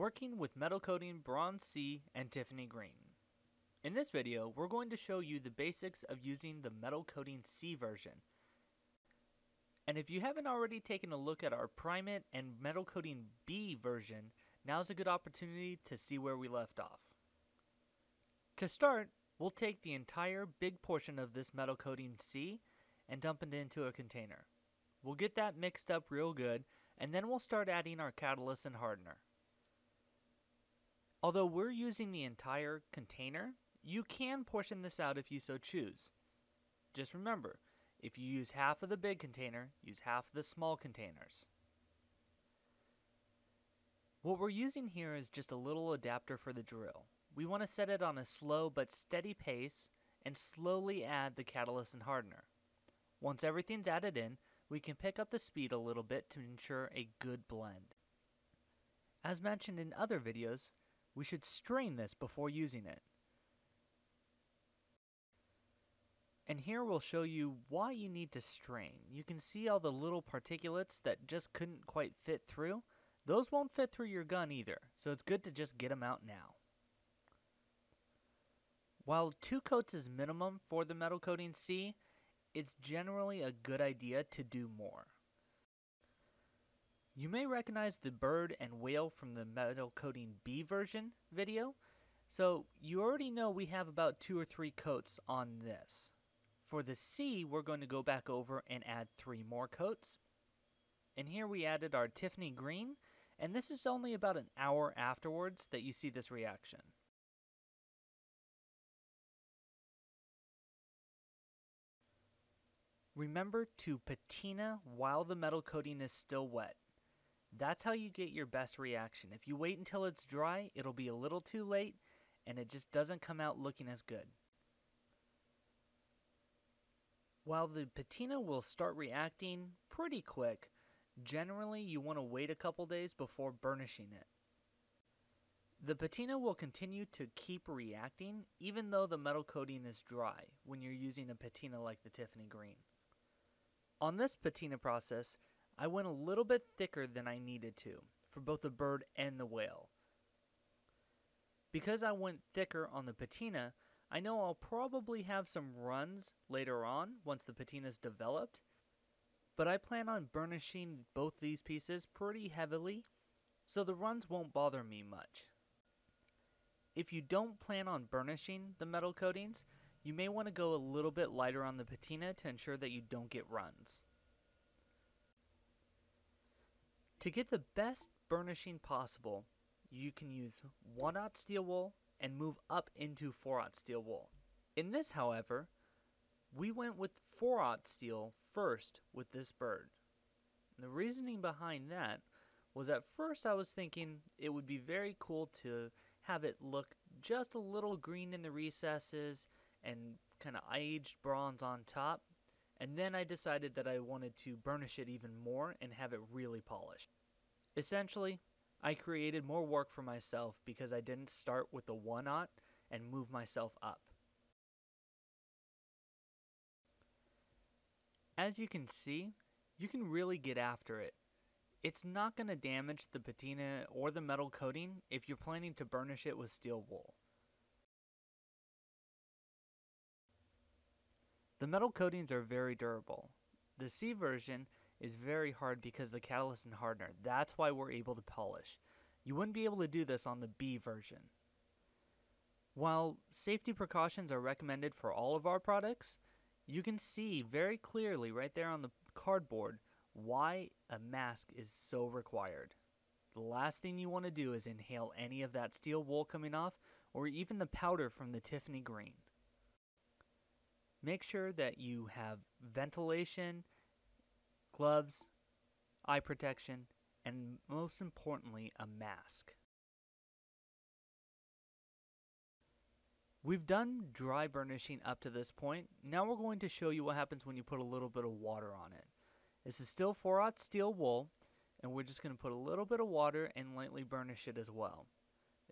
working with metal coating bronze C and Tiffany green. In this video, we're going to show you the basics of using the metal coating C version. And if you haven't already taken a look at our Prime It and metal coating B version, now's a good opportunity to see where we left off. To start, we'll take the entire big portion of this metal coating C and dump it into a container. We'll get that mixed up real good, and then we'll start adding our catalyst and hardener. Although we're using the entire container, you can portion this out if you so choose. Just remember, if you use half of the big container, use half of the small containers. What we're using here is just a little adapter for the drill. We want to set it on a slow but steady pace and slowly add the catalyst and hardener. Once everything's added in, we can pick up the speed a little bit to ensure a good blend. As mentioned in other videos, we should strain this before using it. And here we'll show you why you need to strain. You can see all the little particulates that just couldn't quite fit through. Those won't fit through your gun either, so it's good to just get them out now. While two coats is minimum for the metal coating C, it's generally a good idea to do more. You may recognize the bird and whale from the metal coating B version video, so you already know we have about two or three coats on this. For the C, we're going to go back over and add three more coats. And here we added our Tiffany green, and this is only about an hour afterwards that you see this reaction. Remember to patina while the metal coating is still wet. That's how you get your best reaction. If you wait until it's dry, it'll be a little too late and it just doesn't come out looking as good. While the patina will start reacting pretty quick, generally you want to wait a couple days before burnishing it. The patina will continue to keep reacting even though the metal coating is dry when you're using a patina like the Tiffany Green. On this patina process, I went a little bit thicker than I needed to for both the bird and the whale. Because I went thicker on the patina, I know I'll probably have some runs later on once the patina is developed, but I plan on burnishing both these pieces pretty heavily, so the runs won't bother me much. If you don't plan on burnishing the metal coatings, you may want to go a little bit lighter on the patina to ensure that you don't get runs. To get the best burnishing possible, you can use 1-aught steel wool and move up into 4-aught steel wool. In this, however, we went with 4-aught steel first with this bird. And the reasoning behind that was at first I was thinking it would be very cool to have it look just a little green in the recesses and kind of aged bronze on top. And then I decided that I wanted to burnish it even more and have it really polished. Essentially, I created more work for myself because I didn't start with the 1-aught and move myself up. As you can see, you can really get after it. It's not going to damage the patina or the metal coating if you're planning to burnish it with steel wool. The metal coatings are very durable. The C version is very hard because the catalyst and hardener. That's why we're able to polish. You wouldn't be able to do this on the B version. While safety precautions are recommended for all of our products, you can see very clearly right there on the cardboard why a mask is so required. The last thing you want to do is inhale any of that steel wool coming off or even the powder from the Tiffany green. Make sure that you have ventilation, gloves, eye protection, and most importantly, a mask. We've done dry burnishing up to this point. Now we're going to show you what happens when you put a little bit of water on it. This is still 4-aught steel wool, and we're just going to put a little bit of water and lightly burnish it as well.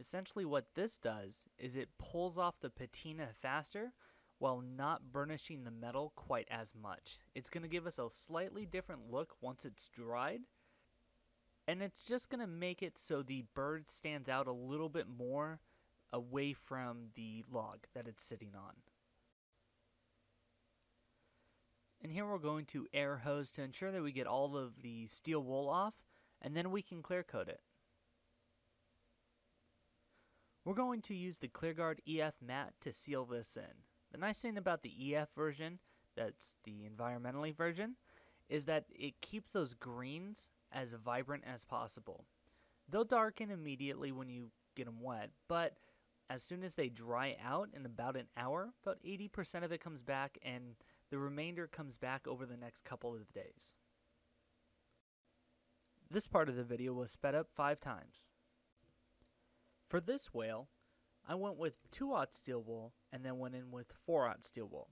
Essentially what this does is it pulls off the patina faster while not burnishing the metal quite as much. It's going to give us a slightly different look once it's dried. And it's just going to make it so the bird stands out a little bit more away from the log that it's sitting on. And here we're going to air hose to ensure that we get all of the steel wool off, and then we can clear coat it. We're going to use the ClearGuard EF mat to seal this in. The nice thing about the EF version, that's the environmentally version, is that it keeps those greens as vibrant as possible. They'll darken immediately when you get them wet, but as soon as they dry out in about an hour, about 80% of it comes back and the remainder comes back over the next couple of days. This part of the video was sped up five times. For this whale, I went with 2-aught steel wool and then went in with 4-aught steel wool.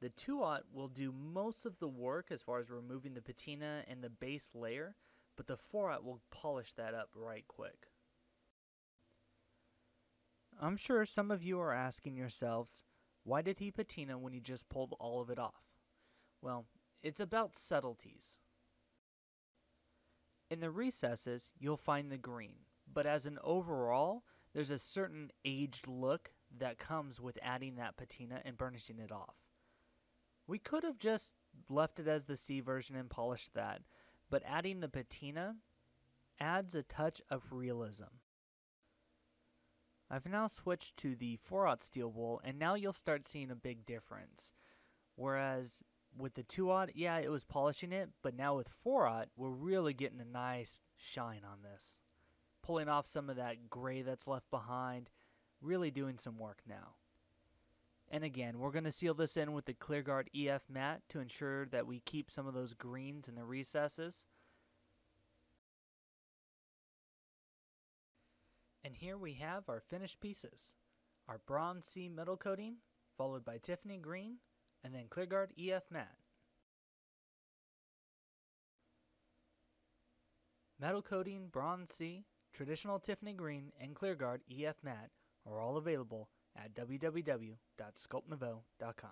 The 2-aught will do most of the work as far as removing the patina and the base layer, but the 4-aught will polish that up right quick. I'm sure some of you are asking yourselves, why did he patina when he just pulled all of it off? Well, it's about subtleties. In the recesses, you'll find the green, but as an overall, there's a certain aged look that comes with adding that patina and burnishing it off. We could have just left it as the C version and polished that, but adding the patina adds a touch of realism. I've now switched to the 4-aught steel wool, and now you'll start seeing a big difference. Whereas with the 2-aught, yeah, it was polishing it, but now with 4-aught, we're really getting a nice shine on this pulling off some of that gray that's left behind, really doing some work now. And again, we're going to seal this in with the ClearGuard EF mat to ensure that we keep some of those greens in the recesses. And here we have our finished pieces. Our Bronze C metal coating, followed by Tiffany green, and then ClearGuard EF mat. Metal coating, Bronze C, Traditional Tiffany Green and ClearGuard EF Mat are all available at www.sculptnouveau.com.